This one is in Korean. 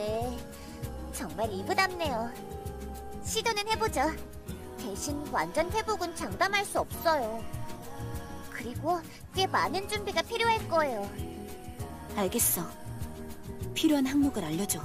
네. 정말 이부답네요. 시도는 해보죠. 대신 완전 회복은 장담할 수 없어요. 그리고 꽤 많은 준비가 필요할 거예요. 알겠어. 필요한 항목을 알려줘.